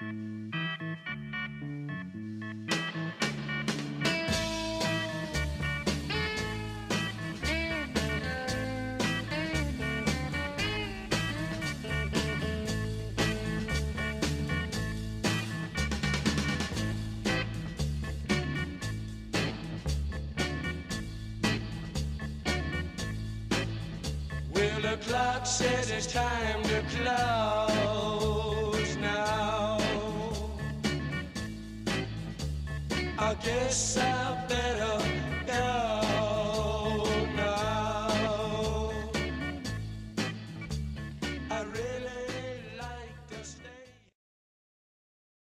Well, the clock says it's time to close I guess I better